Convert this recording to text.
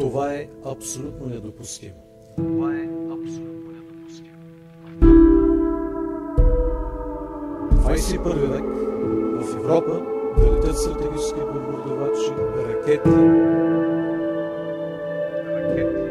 Това е абсолютно недопустимо. Това е абсолютно недопустимо. 21 век в Европа да летят стратегически бомбардовачи, ракети, ракети.